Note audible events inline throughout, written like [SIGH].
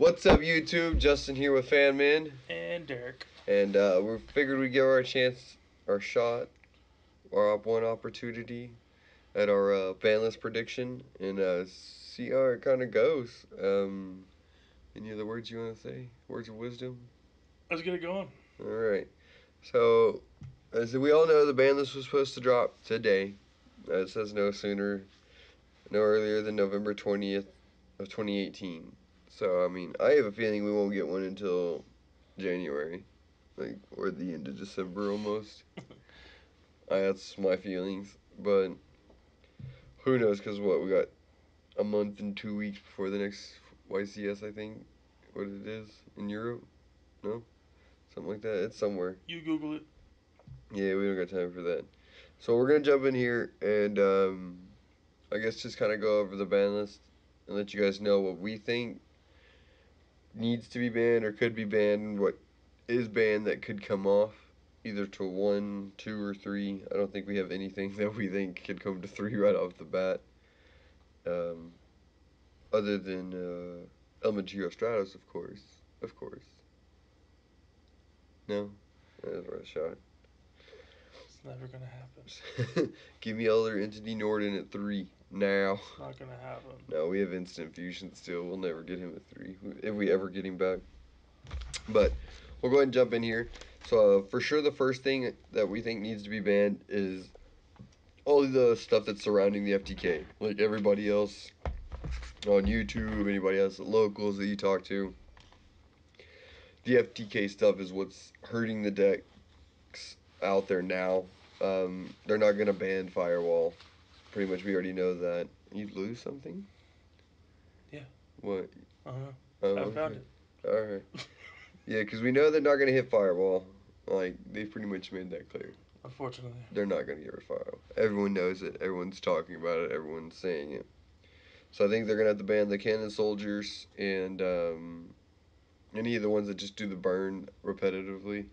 What's up, YouTube? Justin here with Fanman, And Derik. and uh, we figured we'd give our chance, our shot, our one opportunity at our uh, prediction, and uh, see how it kind of goes. Um, any other words you want to say? Words of wisdom? Let's get it going. All right. So, as we all know, the ban list was supposed to drop today. Uh, it says no sooner, no earlier than November 20th of 2018. So, I mean, I have a feeling we won't get one until January, like, or the end of December almost. [LAUGHS] uh, that's my feelings. But, who knows, because what, we got a month and two weeks before the next YCS, I think, what it is, in Europe? No? Something like that. It's somewhere. You Google it. Yeah, we don't got time for that. So we're gonna jump in here and um, I guess just kind of go over the band list and let you guys know what we think needs to be banned or could be banned, what is banned that could come off, either to one, two, or three. I don't think we have anything [LAUGHS] that we think could come to three right off the bat. Um, other than uh, Elemental Hero Stratos, of course, of course. No, that's worth a shot. It's never gonna happen. [LAUGHS] Give me Elder Entity Norden at three now. It's not gonna happen. No, we have instant fusion still. We'll never get him at three if we ever get him back. But we'll go ahead and jump in here. So uh, for sure, the first thing that we think needs to be banned is all the stuff that's surrounding the FTK. Like everybody else on YouTube, anybody else at locals that you talk to. The FTK stuff is what's hurting the decks out there now. Um, they're not gonna ban Firewall. Pretty much, we already know that. You lose something? Yeah. What? Uh huh. Oh, I found okay. it. All right. [LAUGHS] Yeah, because we know they're not gonna hit Firewall. Like they've pretty much made that clear. Unfortunately. They're not gonna get rid of Firewall. Everyone knows it. Everyone's talking about it. Everyone's saying it. So I think they're gonna have to ban the cannon soldiers and um, any of the ones that just do the burn repetitively,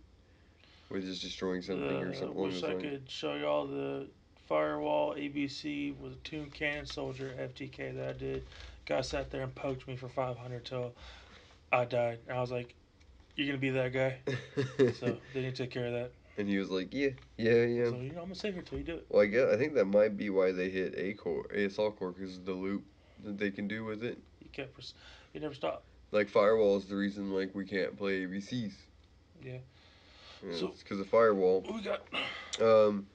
with just destroying something or Uh, something. along wish I could show y'all the firewall ABC with a Toon Cannon Soldier FTK that I did. Guy sat there and poked me for 500 till I died. And I was like, "You're gonna be that guy." [LAUGHS] So they didn't take care of that. and he was like, "Yeah, yeah, yeah." So you know, I'm gonna save her till you do it. Well, I guess I think that might be why they hit A core, ASL core, because the loop that they can do with it. You can't. Pers- you never stop. Like firewall is the reason like we can't play ABCs. Yeah. Yeah, So- it's because of firewall. What we got? Um,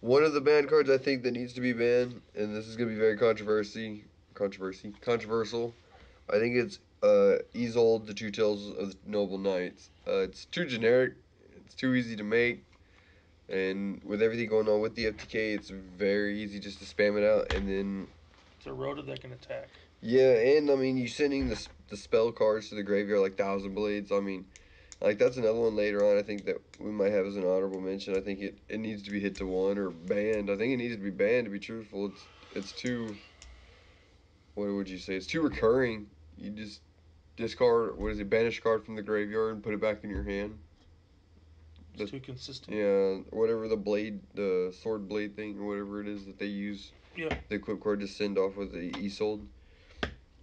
one of the banned cards I think that needs to be banned, and this is gonna be very controversy, controversy, controversial. I think it's uh Isolde, the Two Tales of the Noble Knights. Uh, it's too generic. It's too easy to make. And with everything going on with the FTK, it's very easy just to spam it out, and then It's a rota that can attack. Yeah, and I mean, you sending the the spell cards to the graveyard like Thousand Blades. I mean, like that's another one later on. I think that we might have as an honorable mention. I think it, it needs to be hit to one or banned. I think it needs to be banned. To be truthful, it's it's too. What would you say? It's too recurring. You just discard what is it? Banish card from the graveyard and put it back in your hand. It's The- too consistent. Yeah, whatever the blade, the sword blade thing, or whatever it is that they use. Yeah. The equip card to send off with the Isolde.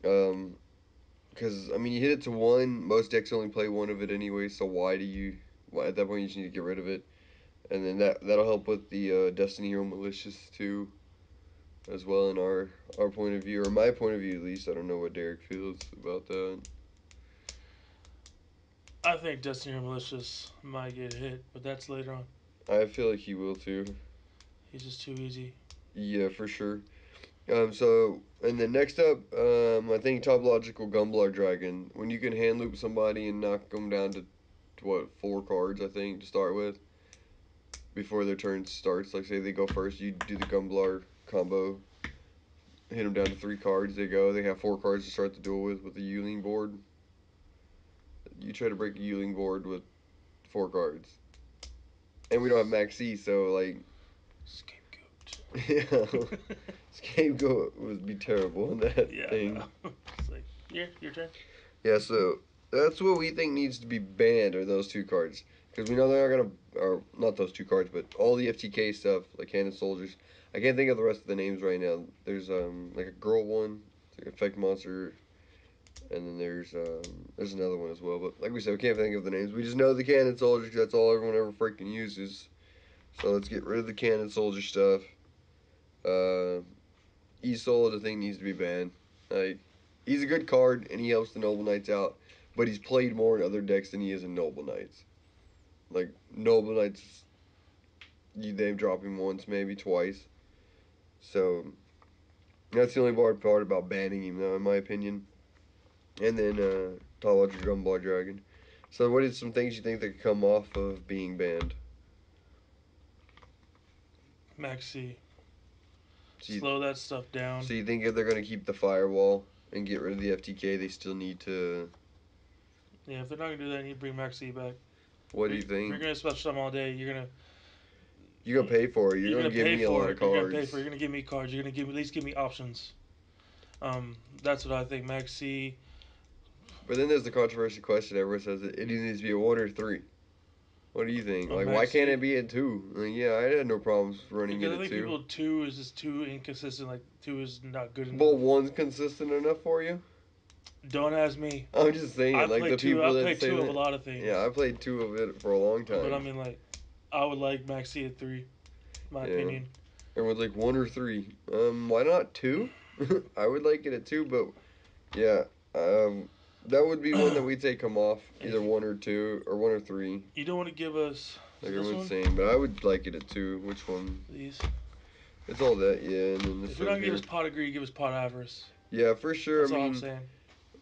Um, because I mean, you hit it to one. Most decks only play one of it anyway. So why do you? Why at that point you just need to get rid of it, and then that that'll help with the uh, Destiny Hero Malicious too, as well in our our point of view or my point of view at least. I don't know what Derik feels about that. I think Destiny Hero Malicious might get hit, but that's later on. I feel like he will too. He's just too easy. Yeah, for sure. Um, so, and then next up, um, I think Topologic Gumblar Dragon. When you can hand loop somebody and knock them down to, to what, four cards, I think, to start with, before their turn starts. Like, say they go first, you do the Gumblar combo, hit them down to three cards, they go. They have four cards to start the duel with, with the Yuling board. You try to break a Yuling board with four cards. And we don't have Max C, so, like, Scapegoat. yeah. [LAUGHS] [LAUGHS] [LAUGHS] [LAUGHS] Scapegoat would be terrible in [LAUGHS] that yeah. thing. [LAUGHS] it's like, yeah, your turn. Yeah, so that's what we think needs to be banned are those two cards. Because we know they're not gonna, or not those two cards, but all the FTK stuff, like Cannon Soldiers. I can't think of the rest of the names right now. There's um like a girl one, it's like Effect Monster. and then there's um, there's another one as well. But like we said, we can't think of the names. We just know the Cannon Soldier 'cause that's all everyone ever freaking uses. So let's get rid of the Cannon Soldier stuff. Uh, Isola, the thing needs to be banned. Like he's a good card and he helps the Noble Knights out, but he's played more in other decks than he is in Noble Knights. Like Noble Knights, you, they've dropped him once, maybe twice. So that's the only hard part about banning him, though, in my opinion. And then uh, your Gumblar Dragon. So, what is some things you think that could come off of being banned? Max C. So you, Slow that stuff down. so you think if they're gonna keep the firewall and get rid of the FTK, they still need to? Yeah, if they're not gonna do that, you need to bring Max C back. What do you think? If you're gonna special summon all day, you're gonna You're gonna pay for it. You're, you're gonna, give me a lot it. of You're gonna pay cards. for it. You're gonna give me cards. You're gonna give at least give me options. Um, that's what I think. Max C. But then there's the controversial question. Everyone says it, it either needs to be a one or three. What do you think? Like, why can't it be a two? Like, yeah, I had no problems running Because it I at think two. people two is just too inconsistent. Like two is not good enough. But one's consistent enough for you? Don't ask me. I'm just saying, I like the two. people I that play say two of a lot of things. Yeah, I played two of it for a long time. But I mean, like, I would like Max C at three. My Yeah. opinion. Everyone's like one or three. Um, why not two? [LAUGHS] I would like it at two, but yeah, um, that would be one that [CLEARS THROAT] we'd say come off either one or two or one or three, You don't want to give us like is this everyone's one? saying. But I would like it at two. Which one? these. It's all that, yeah. And then this If you're not gonna give us pot of greed, give us pot of avarice. Yeah, for sure. That's I all mean, I'm saying.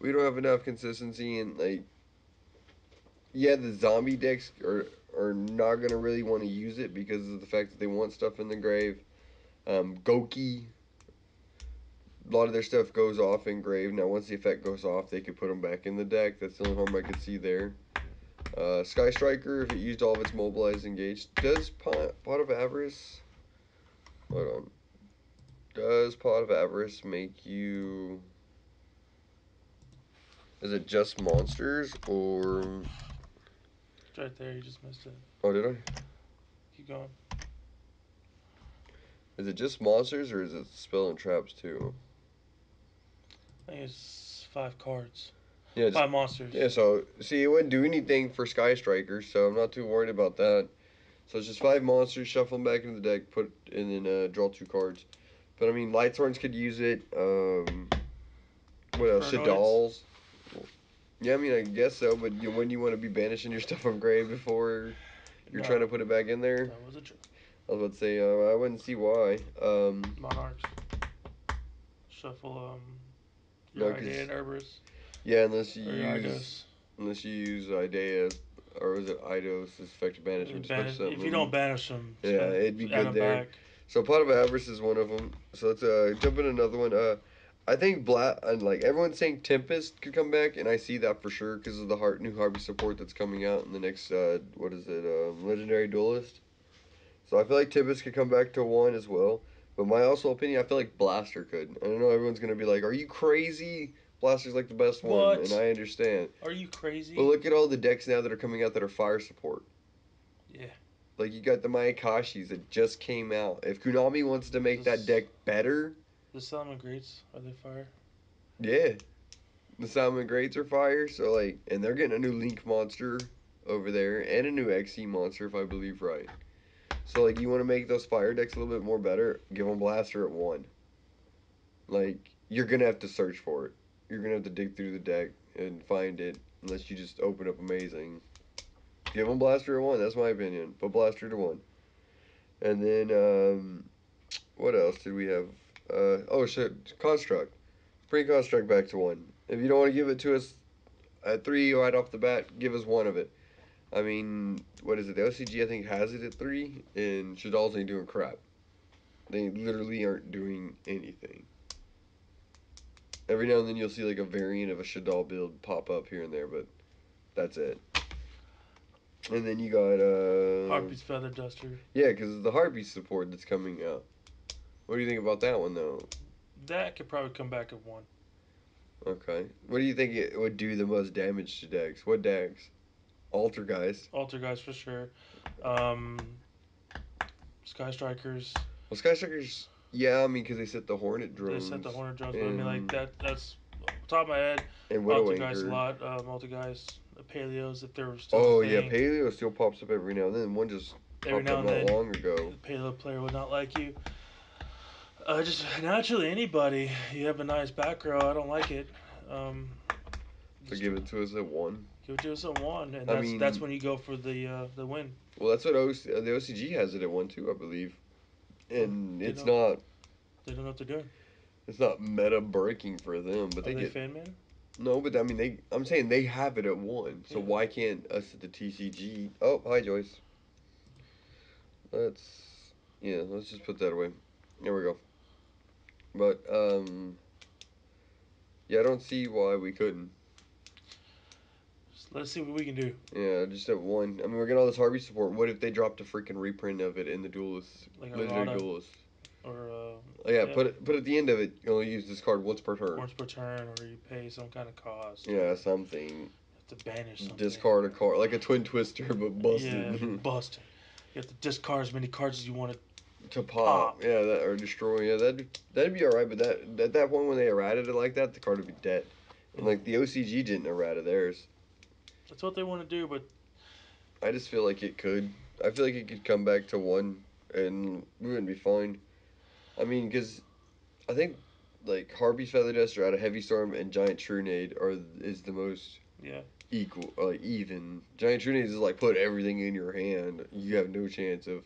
we don't have enough consistency and like yeah the zombie decks are are not gonna really want to use it because of the fact that they want stuff in the grave um Gouki a lot of their stuff goes off in grave now once the effect goes off they could put them back in the deck that's the only harm i could see there uh, Sky Striker, if it used all of its mobilized engaged, does Pot, Pot of Avarice. Hold on. Does Pot of Avarice make you. Is it just monsters or. It's right there. You just missed it. Oh, did I? Keep going. Is it just monsters or is it spell and traps too? I think it's five cards. Yeah, Five monsters. yeah. So see, it wouldn't do anything for Sky Strikers, so I'm not too worried about that. So it's just five monsters, shuffle them back into the deck, put and then uh, draw two cards. But I mean, Lightsworns could use it. Um, what else? Shaddolls. Yeah, I mean, I guess so. But you, when you want to be banishing your [LAUGHS] stuff from grave before you're No. trying to put it back in there, That was a joke. I was about to say uh, I wouldn't see why. Um, Monarchs. Shuffle um. Your idea Herberus. yeah, unless you Or use. Eidos. Unless you use Idea, or is it Eidos as effective banishment? put if you don't banish them, Yeah, it'd be good there. Back. So Pot of Avarice is one of them. So let's uh, jump in another one. Uh, I think Black and like everyone's saying Tempest could come back, and I see that for sure because of the heart new Harpie support that's coming out in the next uh, what is it, um, Legendary Duelist. So I feel like Tempest could come back to one as well. But my also opinion, I feel like Blaster could. I don't know everyone's gonna be like, "Are you crazy?" Blaster's like the best one, and I understand. Are you crazy? But look at all the decks now that are coming out that are fire support. Yeah. Like you got the Mayakashis that just came out. If Konami wants to make that deck better, the Salamangreats are they fire? yeah. The Salamangreats are fire, so like and they're getting a new Link monster over there and a new XE monster if I believe right. So like you want to make those fire decks a little bit more better, give them Blaster at 1. Like you're to have to search for it. You're to have to dig through the deck and find it unless you just open up amazing. Give them Blaster at 1, that's my opinion. Put Blaster to 1. And then um what else did we have? Uh, oh shit, construct. Bring construct back to one. If you don't want to give it to us at three right off the bat, give us one of it. I mean, what is it? The OCG I think has it at three, and Shaddoll's ain't doing crap. They literally aren't doing anything. Every now and then you'll see like a variant of a Shaddoll build pop up here and there, but that's it. And then you got uh Harpy's Feather Duster. yeah, because the Harpy support that's coming out. What do you think about that one, though? That could probably come back at one. Okay. What do you think it would do the most damage to decks? What decks? Altergeist. Alter guys for sure. Um, Sky Strikers. Well, Sky Strikers, yeah, I mean, because they set the Hornet drones. They set the Hornet drones, but I mean, like that. That's top of my head, And guys a lot. Uh, multi guys, paleos if they're still. Oh yeah. Paleo still pops up every now and then. One just Every now and not then, long ago. the paleo player would not like you. Uh, just naturally anybody. You have a nice back row. I don't like it. Um, So give it to us at one. Give it to us one, and I that's mean- that's when you go for the uh, the win. Well, that's what OC, uh, the OCG has it at one too, I believe. And They it's not They don't know what they're doing. it's not meta breaking for them, but Are they they get fan man? no. But I mean, they I'm saying they have it at one. So Yeah. why can't us at the TCG? Oh, hi Joyce. Let's yeah, let's just put that away. There we go. But um, yeah, I don't see why we couldn't. Let's see what we can do. Yeah, just at one. I mean, we're getting all this Harpie support. What if they dropped a freaking reprint of it in the duelist, Like legendary duelist? Or uh, Oh, yeah, Yeah. put it put at the end of it. You only use this card once per turn. once per turn, or you pay some kind of cost. Yeah, something. Have to banish something. Discard a card like a twin twister, but busted Yeah, [LAUGHS] busted. You have to discard as many cards as you want to. to pop. Pop. Yeah, that or destroy. Yeah, that that'd be all right. But that at that point when they errated it like that, the card would be dead. And like the OCG didn't errata theirs. That's what they want to do, but I just feel like it could. I feel like it could come back to one, and we wouldn't be fine. I mean, because I think like Harpy's Feather Duster out of Heavy Storm and Giant Trunade are is the most yeah, equal, like even. Giant Trunade is like put everything in your hand. You have no chance of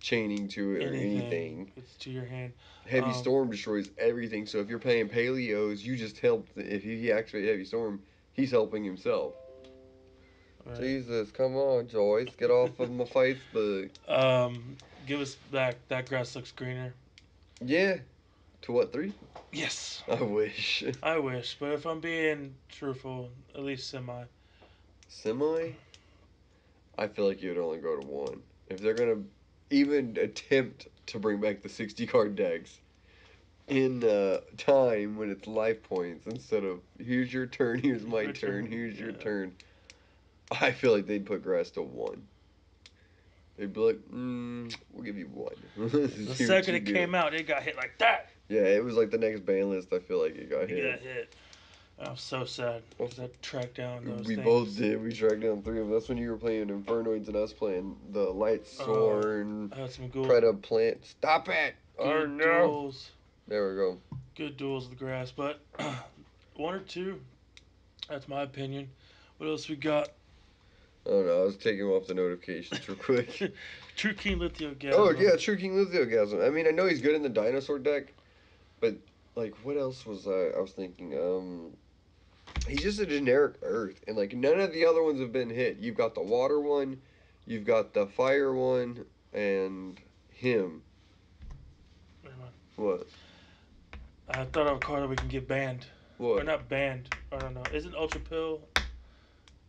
chaining to it or anything, anything. it's to your hand. Heavy Um, Storm destroys everything. So if you're playing Paleos, you just help. If he activates Heavy Storm, he's helping himself. Right? Jesus, come on, Joyce, get off of my Facebook. Um, give us that. That grass looks greener. Yeah. To what three? Yes, I wish. [LAUGHS] I wish, but if I'm being truthful, at least semi. Semi. I feel like you'd only go to one if they're gonna even attempt to bring back the sixty card decks in uh, time when it's life points instead of here's your turn, here's my turn, turn, here's your turn. I feel like they'd put grass to one. They'd be like, mm, "We'll give you one." [LAUGHS] The second it came out, it got hit like that. Yeah, it was like the next ban list. I feel like it got It hit. got hit. I'm so sad because I tracked down those we things. both did. We tracked down three of them. That's when you were playing Infernoids and us playing the Light Oh, Sorn, I had some good, Predaplant. Stop it! good Oh no! duels. There we go. Good duels of the grass, but [CLEARS THROAT] one or two. That's my opinion. What else we got? Oh no, I was taking off the notifications real quick. [LAUGHS] True King Lithosagym. oh yeah, True King Lithosagym. I mean, I know he's good in the dinosaur deck, but like, what else was I? I was thinking. Um, he's just a generic Earth, and like none of the other ones have been hit. You've got the water one, you've got the fire one, and him. Never mind. What? I thought of a card that we can get banned. What? Or not banned. I don't know. Isn't Ultra Pill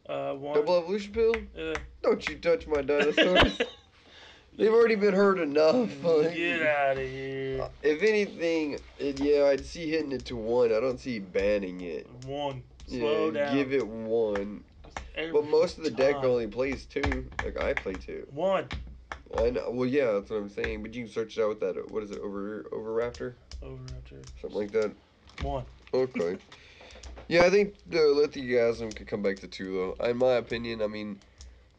uh, one? Double evolution pill? Yeah. Don't you touch my dinosaurs. [LAUGHS] They've already been hurt enough. Get out of here. If anything, it, yeah, I'd see hitting it to one. I don't see banning it. One. Slow yeah, down. give it one. But most of the deck time. only plays two. Like I play two. One. I know. Well, yeah, that's what I'm saying. But you can search it out with that. What is it? Over over Raptor, Over Raptor. something like that. One. Okay. [LAUGHS] yeah, I think the Lithosagym could come back to two though. In my opinion, I mean,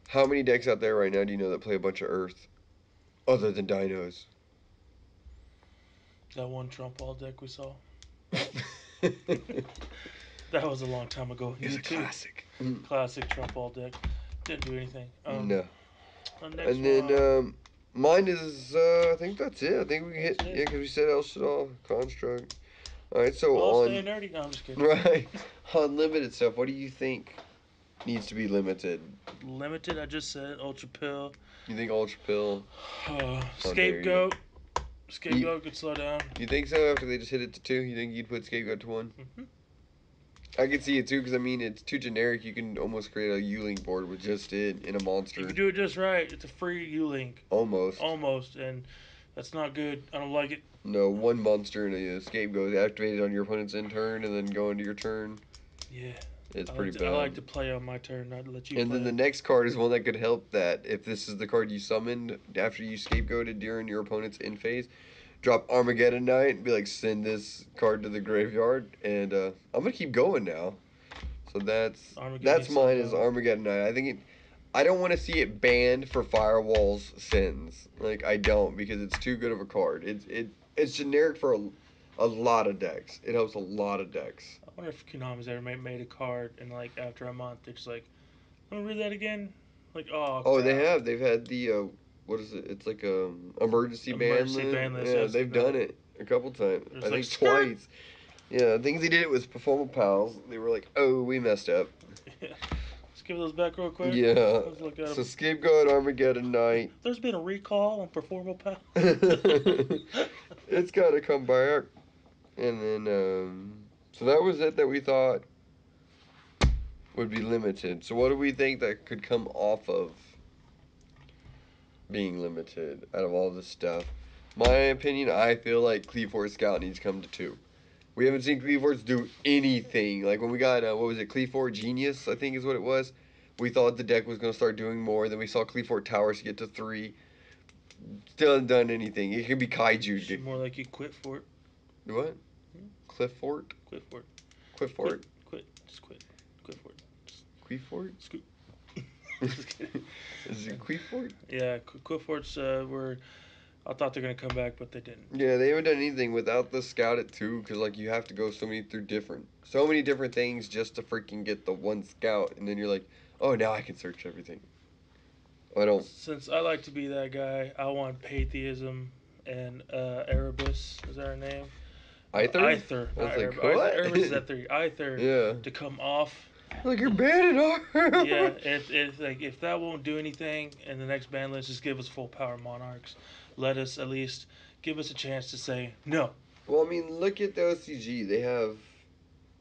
how many decks out there right now do you know that play a bunch of Earth, other than Dinos? That one Trump all deck we saw. [LAUGHS] That was a long time ago. It's a too. classic. Classic Trump all deck. Didn't do anything. Um, no. the next And then um, mine is uh, I think that's it. I think we can hit That's it. yeah because we said El Shaddoll construct. All right, so well, on nerdy. No, I'm just kidding. right [LAUGHS] on limited stuff. What do you think needs to be limited? Limited. I just said Ultra Pill. You think Ultra Pill? [SIGHS] Uh, you. scapegoat. Scapegoat could slow down. You think so? After they just hit it to two, you think you'd put Scapegoat to one? hmm I could see it too, because I mean it's too generic. You can almost create a U-Link board with just it in a monster, If you do it just right, it's a free U Link. almost. Almost. And that's not good. I don't like it. No, one monster and a Scapegoat activated on your opponent's end turn, and then go into your turn. Yeah. It's I pretty like, to, bad. I like to play on my turn, not let you and then the next card is one that could help that. If this is the card you summoned after you scapegoated during your opponent's end phase, drop Armageddon Knight and be like, send this card to the graveyard, and uh, I'm gonna keep going now. So that's Armageddon that's mine is. Armageddon Knight. I think it. I don't want to see it banned for Firewall's sins. Like I don't because it's too good of a card. It's it it's generic for a, a lot of decks. It helps a lot of decks. I wonder if Konami's ever made, made a card and like after a month they're just like, "I'm gonna read that again." Like, oh. Oh, they have. They've had the uh, what is it? It's like a emergency, Emergency ban. ban list. Yeah, they've done it a couple times. I like, think "Skirt." twice. Yeah, I think they did it with Performapals. They were like, "Oh, we messed up." [LAUGHS] Give those back real quick. Yeah. Let's look at So. Scapegoat Armageddon Knight. There's been a recall on Performable Power. [LAUGHS] [LAUGHS] it's got to come back. And then, um, so that was it that we thought would be limited. So what do we think that could come off of being limited out of all this stuff? My opinion, I feel like Cleveland Scout needs to come to two. We haven't seen Cleveland do anything. Like when we got, uh, what was it, Cleveland Genius, I think is what it was. We thought the deck was going to start doing more. Then we saw Cleveland Towers get to three. Still hasn't done anything. It could be Kaiju. Should more like you quit for it. What? Cliff Fort? Quit for it. Cliff Quit. Just quit. Quit for it. Queef Fort? Scoot. [LAUGHS] [LAUGHS] Just kidding. Is it Fort? Yeah, Quit Fort's uh, were. I thought they're gonna come back, but they didn't. Yeah, they haven't done anything without the scout at two, because like you have to go so many through different, so many different things just to freaking get the one scout, and then you're like, oh, now I can search everything. I don't. Since I like to be that guy, I want Pantheism and uh, Erebus. Is that her name? Either. Aether. I was like, Erebus. what? Erebus is [LAUGHS] at three. Aether Yeah. to come off. Like you're banned art. yeah, [LAUGHS] if, if like if that won't do anything in the next ban list, just give us full power monarchs. Let us at least give us a chance to say no. Well, I mean, look at the OCG. They have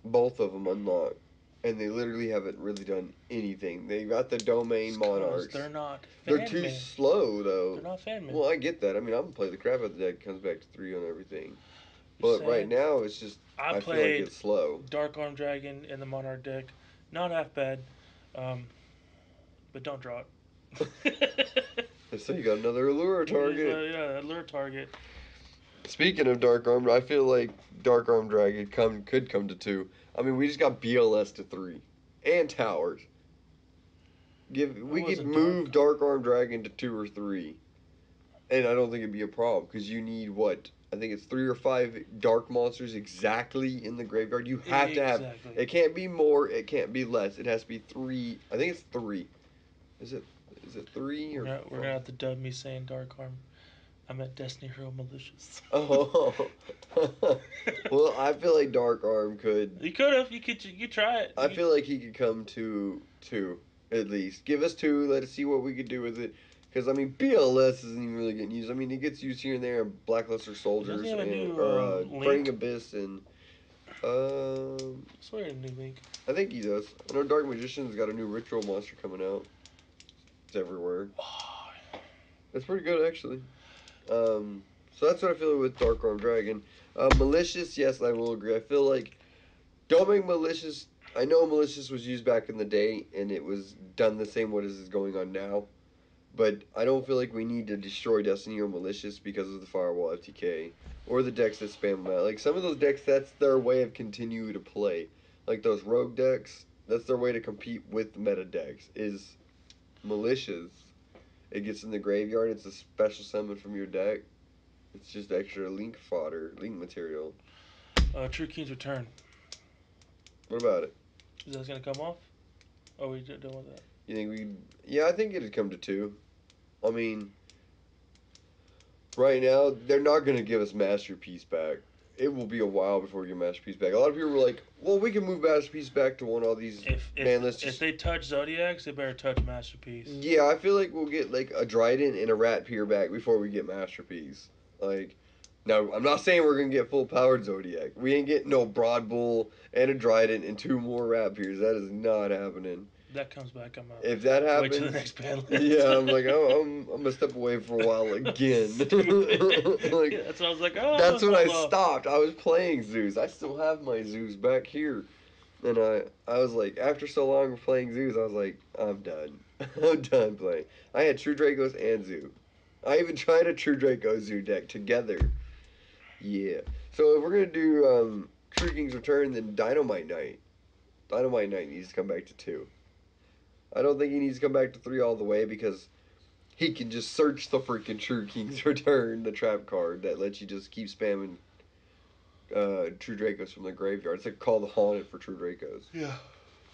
both of them unlocked, and they literally haven't really done anything. They got the domain monarchs. They're not. They're too slow though. They're not fan. Well, I get that. I mean, I'm gonna play the crap out of the deck. Comes back to three on everything. But right now, it's just I, I, feel like it's slow. Dark Arm Dragon in the Monarch deck. Not half bad, um, but don't draw it. [LAUGHS] [LAUGHS] So you got another allure target. Uh, yeah, lure target. Speaking of Dark Armed, I feel like Dark Armed Dragon come could come to two. I mean, we just got BLS to three, and Towers. Give we could move Dark Armed Dragon to two or three, and I don't think it'd be a problem because you need what I think it's three or five dark monsters exactly in the graveyard. You have to have. It can't be more. It can't be less. It has to be three. I think it's three. Is it? Is it three We're or? gonna, we're gonna have to dub me saying Dark Arm. I'm at Destiny Hero Malicious. [LAUGHS] Oh. well, I feel like Dark Arm could. You could have. You could. You try it. I You- feel like he could come to two at least. Give us two. Let us see what we could do with it. Because I mean, BLS isn't even really getting used. I mean, it gets used here and there in Blackluster Soldiers he have a and new, or uh, uh? Burning Abyss and. Um, I swear a new link. I think he does. I know Dark Magician's got a new ritual monster coming out. It's everywhere. It's pretty good actually. Um, so that's what I feel with Dark Arm Dragon. Uh, malicious, yes, I will agree. I feel like don't make malicious. I know malicious was used back in the day, and it was done the same way as is going on now. But I don't feel like we need to destroy Destiny or malicious because of the firewall FTK or the decks that spam them out. Like some of those decks, that's their way of continue to play. Like those rogue decks, that's their way to compete with the meta decks. Is malicious. It gets in the graveyard. It's a special summon from your deck. It's just extra link fodder, link material. uh, True King's Return. What about it? Is that gonna come off? Oh, we done with that. You think we? Yeah, I think it'd come to two. I mean, right now they're not gonna give us masterpiece back. It will be a while before we get masterpiece back. A lot of people were like, "Well, we can move masterpiece back to one of all these." If if, Man, let's if they touch Zodiacs, they better touch Masterpiece. Yeah, I feel like we'll get like a Drident and a Ratpier back before we get Masterpiece. Like, now I'm not saying we're gonna get full powered Zodiac. We ain't getting no Broadbull and a Drident and two more Ratpiers. That is not happening. That comes back, I'm out. If that Wait happens, the next ban list. [LAUGHS] yeah, I'm like, oh, I'm, I'm gonna step away for a while again. [LAUGHS] [LAUGHS] Like, Yeah, that's what I was like. Oh, that's when I stopped. I was playing Zeus. I still have my Zeus back here. And I, I was like, after so long of playing Zeus, I was like, I'm done. I'm done playing. I had True Dracos and Zoo. I even tried a True Draco Zoo deck together. Yeah. So if we're gonna do um, True King's Return, then Dinomight Knight. Dinomight Knight needs to come back to two. I don't think he needs to come back to three all the way because he can just search the freaking True King's [LAUGHS] Return, the trap card that lets you just keep spamming uh, True Dracos from the graveyard. It's like call the haunted for True Dracos. Yeah.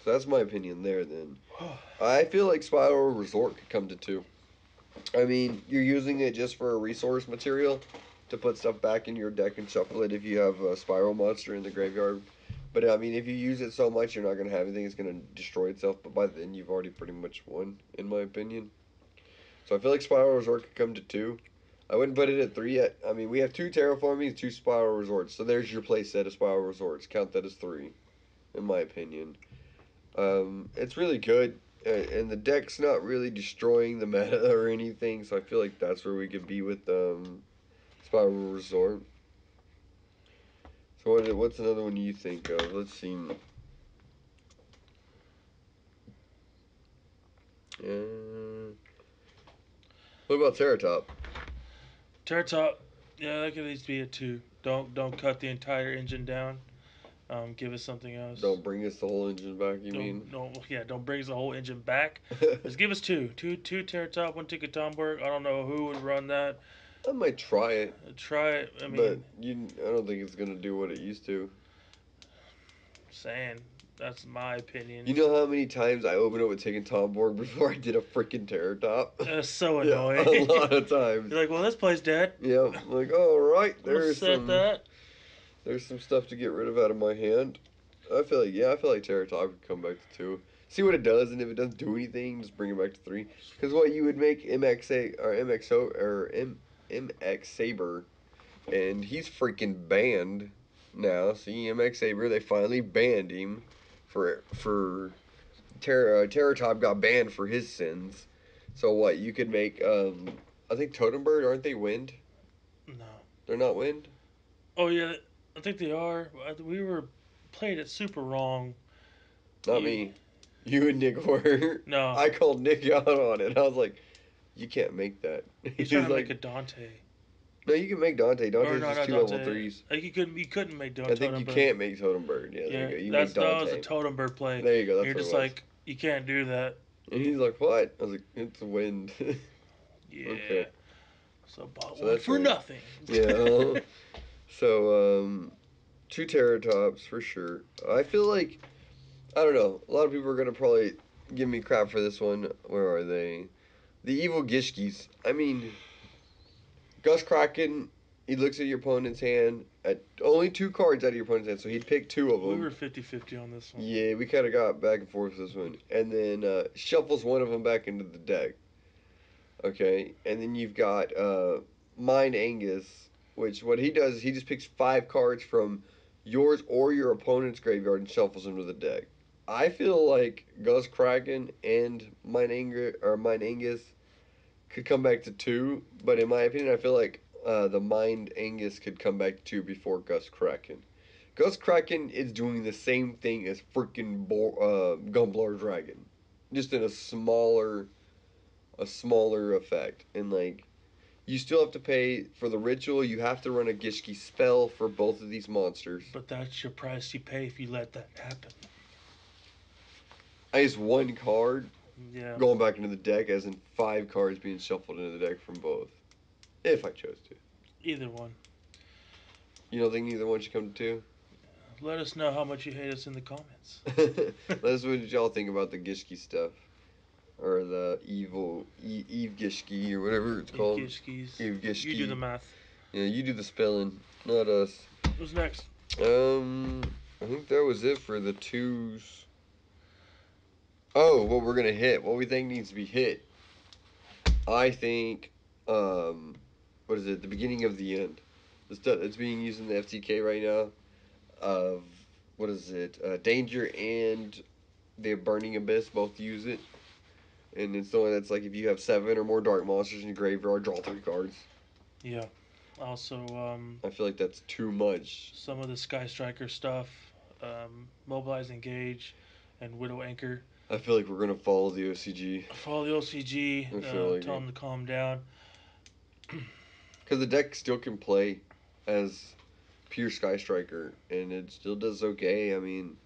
So that's my opinion there. Then [SIGHS] I feel like Spiral Resort could come to two. I mean, you're using it just for a resource material to put stuff back in your deck and shuffle it if you have a Spiral monster in the graveyard. But I mean, if you use it so much, you're not gonna have anything. It's gonna destroy itself. But by then, you've already pretty much won, in my opinion. So I feel like Spiral Resort could come to two. I wouldn't put it at three yet. I mean, we have two terraforming, two Spiral Resorts. So there's your play set of Spiral Resorts. Count that as three, in my opinion. Um, it's really good, and the deck's not really destroying the [LAUGHS] meta or anything. So I feel like that's where we could be with um, Spiral Resort. So what, what's another one you think of? Let's see. Uh, what about Terratop? Terratop, yeah, that could at least be a two. Don't don't cut the entire engine down. Um, give us something else. Don't bring us the whole engine back. You Don't- mean? don't- yeah, don't bring us the whole engine back. [LAUGHS] Just give us two, two, two Terratop, one Ticket Tomberg. I don't know who would run that. I might try it, Uh, Try it. I mean, but you, I don't think it's gonna do what it used to. saying that's my opinion. You know how many times I opened up with taking Tomborg [LAUGHS] before I did a freaking Terratop? That's so [LAUGHS] yeah, annoying. a lot of times. You're like, well, this place dead. Yeah, I'm like, all right, there's set some, that. there's some stuff to get rid of out of my hand. I feel like, yeah, I feel like Terratop could come back to two. See what it does, and if it doesn't do anything, just bring it back to three. Because what you would make MXA or MXO or M MX Saber, and he's freaking banned now. See MX Saber, they finally banned him for for Terra uh, Terratop got banned for his sins. So what you could make? Um, I think Totem Bird aren't they wind? No. They're not wind. Oh yeah, I think they are. We were played it super wrong. Not You- me. You and Nick were. No, [LAUGHS] I called Nick out on it. I was like, "You can't make that." [LAUGHS] he's trying to like, make a Dante. "No, you can make Dante. Dante's not just two Dante. level threes. Like you couldn't, you couldn't make Dante. I think you can't make Totem Bird. Yeah, there Yeah, you go. You that's that was a totem bird play. there you go. That's You're just like you can't do that. and he's like, "What?" I was like, "It's wind." [LAUGHS] Yeah. Okay. So bought So one for nothing. [LAUGHS] yeah. so, um, two Terratops for sure. I feel like, I don't know, a lot of people are going to probably give me crap for this one. Where are they? The Evigishkis. I mean, Gustkraken, he looks at your opponent's hand, at only two cards out of your opponent's hand, so he'd pick two of them. We were 50-50 on this one. Yeah, we kind of got back and forth this one. And then uh, shuffles one of them back into the deck. Okay, and then you've got uh, Mind Augus, which what he does is he just picks five cards from yours or your opponent's graveyard and shuffles them to the deck. I feel like Gustkraken and Mind Augus or Mind Augus could come back to two, but in my opinion, I feel like uh, the Mind Augus could come back to two before Gustkraken. Gus Kraken is doing the same thing as freaking Bo- uh, Gumblar Dragon, just in a smaller, a smaller effect. And like, you still have to pay for the ritual. You have to run a Gishki spell for both of these monsters. But that's your price you pay if you let that happen. I just one card Yeah. going back into the deck, as in five cards being shuffled into the deck from both, if I chose to. Either one. You don't think either one should come to two? Let us know how much you hate us in the comments. [LAUGHS] Let us know what y'all think about the Gishki stuff. Or the evil e- Evigishki or whatever it's called. Gishkis. Evigishki. You do the math. Yeah, you do the spelling, not us. Who's next? Um, I think that was it for the twos. Oh, what we're gonna hit, what we think needs to be hit. I think, um, what is it? The beginning of the end. The stuff that's being used in the FTK right now. Of what is it? Uh, Danger and the Burning Abyss both use it. And it's the one that's like if you have seven or more dark monsters in your graveyard, draw three cards. Yeah. Also, um, I feel like that's too much. some of the Sky Striker stuff, um, Mobilize Engage, and Widow Anchor. I feel like we're gonna follow the OCG. Follow the OCG, uh, like tell it. them to calm down. [CLEARS THROAT] Because the deck still can play as pure Sky Striker, and it still does okay. I mean,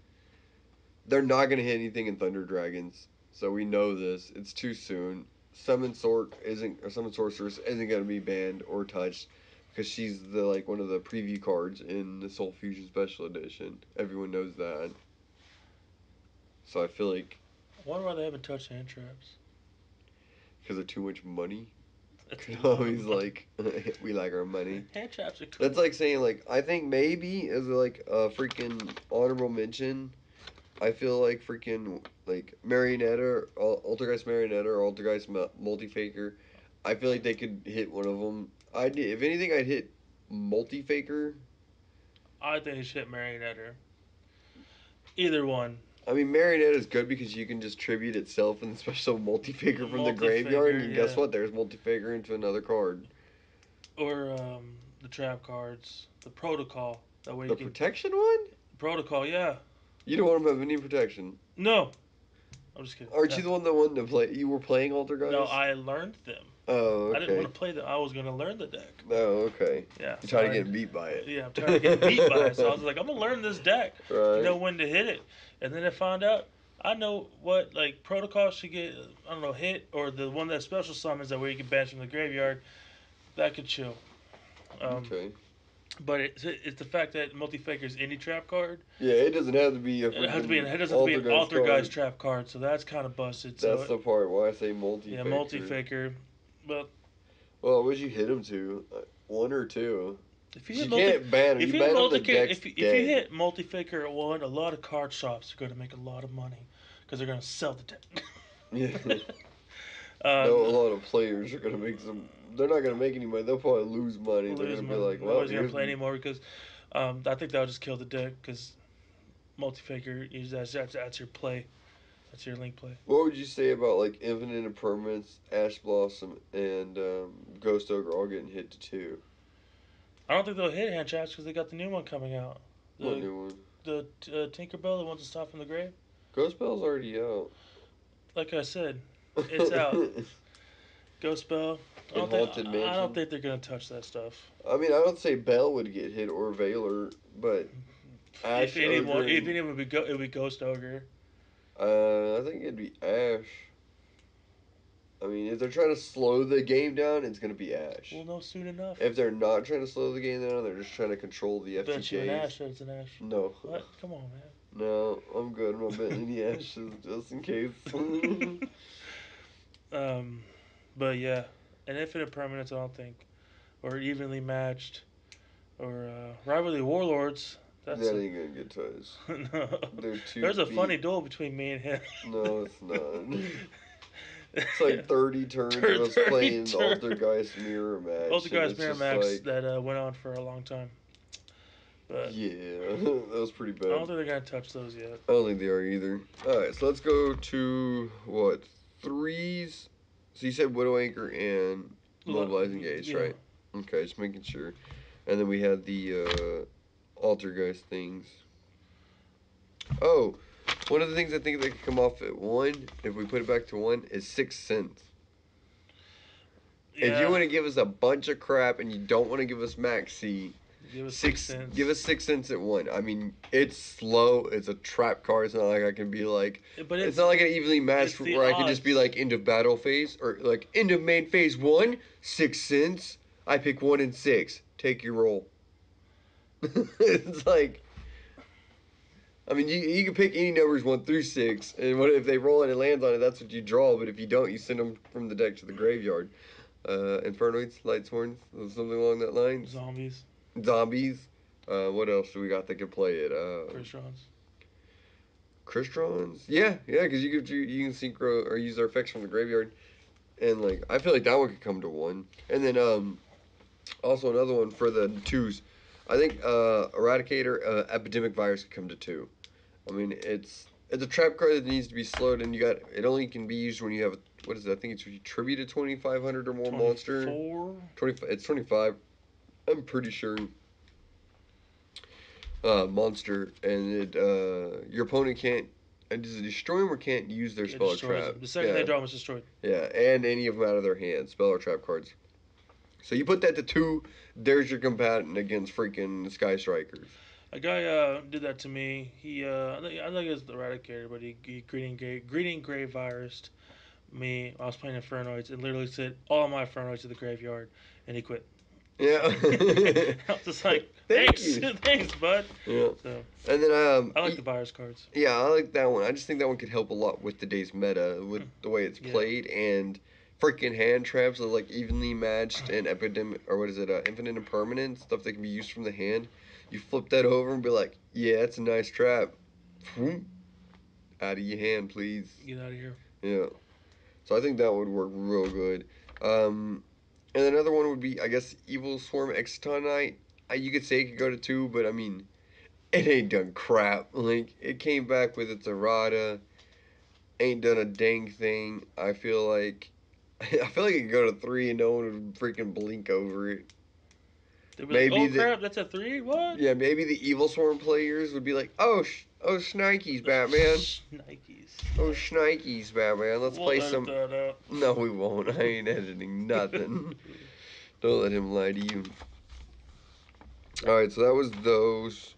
they're not gonna hit anything in Thunder Dragons, so we know this. It's too soon. Summon Sork isn't or Summon Sorceress isn't gonna be banned or touched because she's the like one of the preview cards in the Soul Fusion Special Edition. Everyone knows that. So I feel like wonder why they haven't touched hand traps. because of too much money. Always [LAUGHS] like [LAUGHS] we like our money. [LAUGHS] hand traps are cool. That's like saying like I think maybe as like a freaking honorable mention. I feel like freaking like Marionetter, or Al- Altergeist Marionetter, or Altergeist Mu- Multifaker. I feel like they could hit one of them. I. If anything, I'd hit Multifaker. I think they should hit Marionetter. Either one. I mean, Marionetter is good because you can just tribute itself in the [LAUGHS] special Multifaker from the graveyard, and guess what? There's Multifaker into another card. Or um, the trap cards. The protocol. That way The you can. protection one? Protocol, yeah. You don't want them to have any protection. No. I'm just kidding. Aren't Yeah. you the one that wanted to play? You were playing Altergeist. No, I learned them. Oh, okay. I didn't want to play them. I was going to learn the deck. Oh, okay. Yeah. So trying to get beat by it. Yeah, I'm trying to get beat by it. So I was like, I'm gonna learn this deck. Right. know when to hit it. And then I found out I know what like protocol should get I don't know hit or the one that special summons that way you can banish from the graveyard. That could chill. Um, okay. But it's, it's the fact that multi is any trap card. Yeah, it doesn't have to be a. It has to be an, it doesn't have to be an alter guy's trap card, so that's kind of busted. So That's the part why I say multi. yeah, multi faker. But Well, what'd you hit him to? One or two? if you You hit multi, can't ban him. if You you hit ban him multi, deck's if, you- if you hit multi faker at one, a lot of card shops are going to make a lot of money because they're going to sell the deck. Yeah. [LAUGHS] Um, no, a lot of players are gonna make some. They're not gonna make any money. They'll probably lose money. They're lose gonna be like, well, nobody's gonna play the- anymore because um, I think that'll just kill the deck because multi-faker is that's, that's that's your play, that's your link play. What would you say about like Infinite Impermanence, Ash Blossom, and um, Ghost Ogre all getting hit to two? I don't think they'll hit hand traps because they got the new one coming out. What The new one? the uh, Tinkerbell, the ones that stop from the grave. Ghost Belle's already out. Like I said, It's out. [LAUGHS] Ghost Belle. I don't, Haunted think, I Mansion. don't think they're gonna touch that stuff. I mean, I don't say Bell would get hit or Veiler, but Ash if anyone, Ogre if anyone would be go, it would be Ghost Ogre. Uh, I think it'd be Ash. I mean, if they're trying to slow the game down, it's gonna be Ash. We'll know soon enough. If they're not trying to slow the game down, they're just trying to control the Bet you an FTKs. Ash. That's an Ash. No, What? Come on, man. no, I'm good. I'm not betting any [LAUGHS] ashes just in case. [LAUGHS] [LAUGHS] Um, but yeah, an infinite permanence. I don't think, or evenly matched, or uh, rivalry warlords. That's that a- ain't gonna get [LAUGHS] no. They're too. There's a funny duel between me and him. No, it's [LAUGHS] not. It's [LAUGHS] like 30 turns of us playing turns. Altergeist Mirror match. Both the and guys it's Mirror Max like- that uh, went on for a long time. But yeah, that was pretty bad. I don't think they're gonna touch those yet. I don't think they are either. Alright, so let's go to what? Threes? So you said Widow Anchor and Mobilize Engage, Yeah. right? Okay, just making sure. And then we had the uh, Altergeist things. Oh, one of the things I think that could come off at one, if we put it back to one, is Sixth Sense. If you want to give us a bunch of crap and you don't want to give us Max C, give us six, cents. give us Sixth Sense at one. I mean, it's slow. It's a trap card. It's not like I can be like but it's, it's, not like an evenly matched where I can just be like end of battle phase or like end of main phase one, Sixth Sense. I pick one and six. Take your roll. [LAUGHS] it's like, I mean, you you can pick any numbers one through six, and what if they roll it and it lands on it? That's what you draw. But if you don't, you send them from the deck to the graveyard. Uh, Infernoids, Lightsworns, something along that line. zombies, Zombies. Uh, what else do we got that can play it? Uh, Krystrons. Krystrons? Yeah, yeah, because you could you, you can synchro or use their effects from the graveyard, and like I feel like that one could come to one. And then um, also another one for the twos. I think uh, Eradicator, uh, Epidemic Virus could come to two. I mean, it's it's a trap card that needs to be slowed, and you got it only can be used when you have what is it? I think it's you tribute a twenty five hundred or more monster. 24? 25 it's 25 i'm pretty sure uh monster and it uh your opponent can't and does it destroy them or can't use their It spell or trap them. The second yeah. they draw it's destroyed. yeah and any of them out of their hand spell or trap cards So you put that to two, there's your combatant against freaking Sky Strikers. A guy uh, did that to me. He, uh, I think, I think it was the Eradicator, but he, he greeting gray, greeting gray virused me. I was playing Infernoids and literally said all my Infernoids to the graveyard, and he quit. Yeah. [LAUGHS] I was just like, [LAUGHS] thanks, you. [LAUGHS] thanks, bud. yeah. So And then um I like the virus cards. Yeah, I like that one. I just think that one could help a lot with today's meta, with the way it's Hmm. Yeah. played, and freaking hand traps that are like evenly matched and epidemic, or what is it, uh, Infinite Impermanence stuff that can be used from the hand. You flip that over and be like, yeah, that's a nice trap. Out of your hand, please. Get out of here. Yeah. So I think that would work real good. Um, and another one would be, I guess, Evil Swarm Exciton Knight. Uh, You could say it could go to two, but I mean, it ain't done crap. [LAUGHS] Like, it came back with its errata. Ain't done a dang thing. I feel like. [LAUGHS] I feel like it could go to three and no one would freaking blink over it. Be Maybe like, oh the- crap, that's a three? What? Yeah, maybe the Evil Swarm players would be like, oh, sh- oh, Shnikes, Batman. Nikes. Oh, Shnikes, Batman. Let's We'll play some. that out. [LAUGHS] No, we won't. I ain't editing [LAUGHS] nothing. Don't let him lie to you. Alright, so that was those.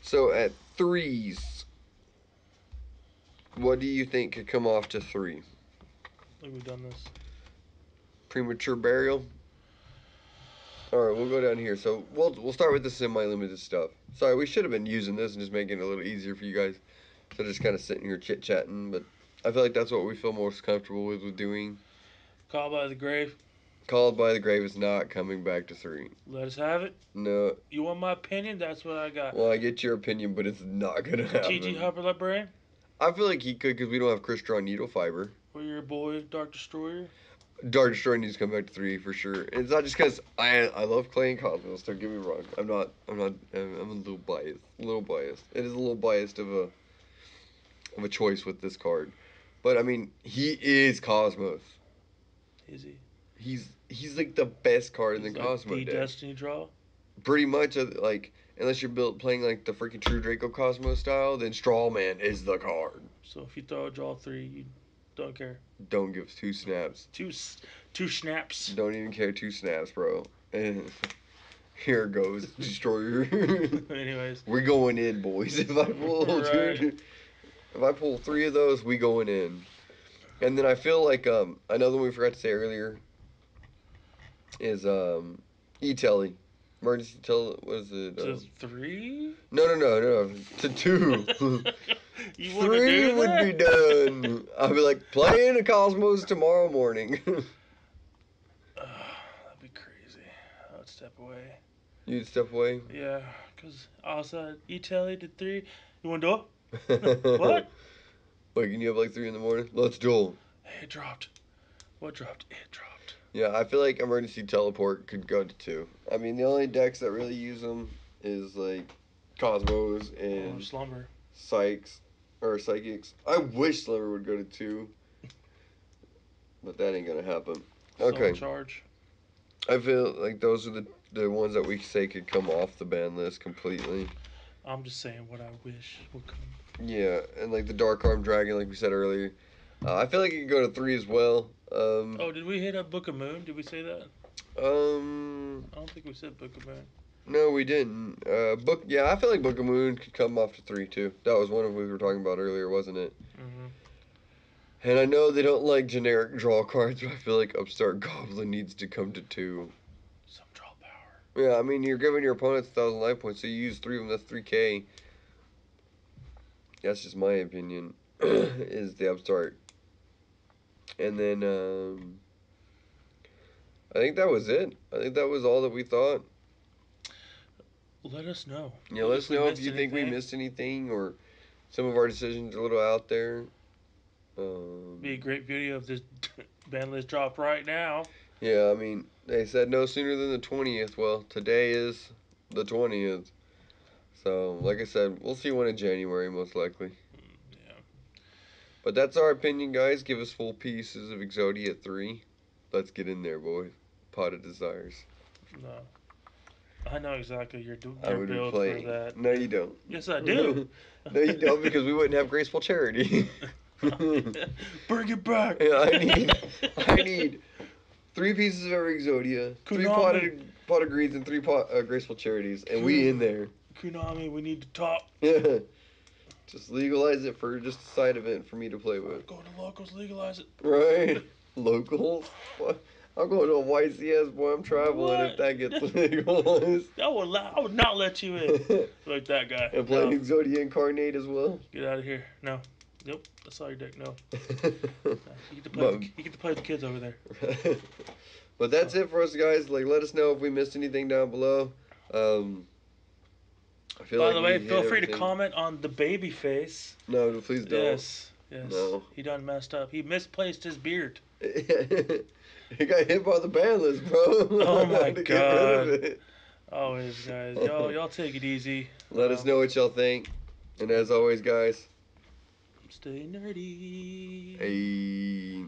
So at threes, what do you think could come off to three? I think we've done this. Premature burial? Alright, we'll go down here. So we'll we'll start with the semi-limited stuff. Sorry, we should have been using this and just making it a little easier for you guys. So just kind of sitting here chit-chatting, but I feel like that's what we feel most comfortable with with doing. Call by the grave. Called by the Grave is not coming back to three. Let us have it. No, You want my opinion? That's what I got. well, I get your opinion, but it's not gonna happen. T.G. Hyper Librarian. I feel like he could because we don't have Crystron Needle Fiber. Or your boy, Dark Destroyer. Dark Destroyer needs to come back to three for sure. And it's not just because I I love Clay and Cosmos. Don't get me wrong. I'm not I'm not I'm, I'm a little biased. A little biased. It is a little biased of a of a choice with this card, but I mean he is Cosmos. Is he? He's he's like the best card in the He's like Cosmos the deck. Destiny draw. Pretty much uh, like unless you're built playing like the freaking True Draco Cosmos style, then Strawman is the card. So if you throw a draw three, you don't care. Don't give two snaps. Two, two snaps. Don't even care two snaps, bro. [LAUGHS] Here goes [LAUGHS] destroyer. [LAUGHS] Anyways, we're going in, boys. If I pull Right. two, if I pull three of those, we going in. And then I feel like um another one we forgot to say earlier is um e telly. Emergency tele what is it? to Um, three. no no no no to two. You Three would that? be done. [LAUGHS] I'll be like playing a Cosmos tomorrow morning. [LAUGHS] Ugh, that'd be crazy. I would step away. You'd step away. Yeah, because outside E-Telly did three. You want to do it? [LAUGHS] What? can you have like three in the morning? Let's duel. Hey, it dropped. What dropped? It dropped. Yeah, I feel like emergency teleport could go to two. I mean, the only decks that really use them is like Cosmos Oh, and slumber. Psychs or Psychics. I wish Sliver would go to two, but that ain't gonna happen. Okay, charge. I feel like those are the the ones that we say could come off the ban list completely. I'm just saying what I wish would come. Yeah, and like the Dark Arm Dragon, like we said earlier. Uh, I feel like it could go to three as well. Um, Oh, did we hit up Book of Moon? Did we say that? um, I don't think we said Book of Moon. No, we didn't. Uh, book. Yeah, I feel like Book of Moon could come off to three too. That was one of we were talking about earlier, wasn't it? Mm-hmm. And I know they don't like generic draw cards, but I feel like Upstart Goblin needs to come to two. Some draw power. Yeah, I mean you're giving your opponents a thousand life points, so you use three of them. That's three K. That's just my opinion. [CLEARS THROAT] is the Upstart. And then um, I think that was it. I think that was all that we thought. Let us know. Yeah, let us know if you think we missed anything or some of our decisions are a little out there. Um, Be a great video of this [LAUGHS] band list drop right now. yeah, I mean, they said no sooner than the 20th. Well, today is the 20th. So, like I said, we'll see one in January, most likely. Yeah. But that's our opinion, guys. Give us full pieces of Exodia 3. Let's get in there, boys. Pot of Desires. No. I know exactly your, do- I your would be build playing. for that. No, you don't. Yes, I do. [LAUGHS] no, you don't, because we wouldn't have Graceful Charity. [LAUGHS] Bring it back. Yeah, I need- I need three pieces of Eric Exodia, three potted pot of greens, and three pot, uh, graceful charities, and we in there. Konami, we need to talk. Yeah. [LAUGHS] Just legalize it for just a side event for me to play with. Go to locals, legalize it. Right? Locals? What? I'm going to a YCS, boy. I'm traveling if that gets [LAUGHS] legalized. I would, la- I would not let you in. [LAUGHS] like that guy. and playing No, Exodia Incarnate as well. get out of here. No. Nope. That's all your dick. No. [LAUGHS] You get to play. But- with, you get to play with the kids over there. but that's it for us, guys. Like, let us know if we missed anything down below. Um, I feel By like the way, feel free to comment on the baby face. No, please don't. Yes. Yes. No. He done messed up. He misplaced his beard. He got hit by the ban list, bro. Oh [LAUGHS] my I to get rid of God. Always, guys. Y'all, y'all take it easy. Let us Um, know what y'all think. And as always, guys, Stay nerdy. hey.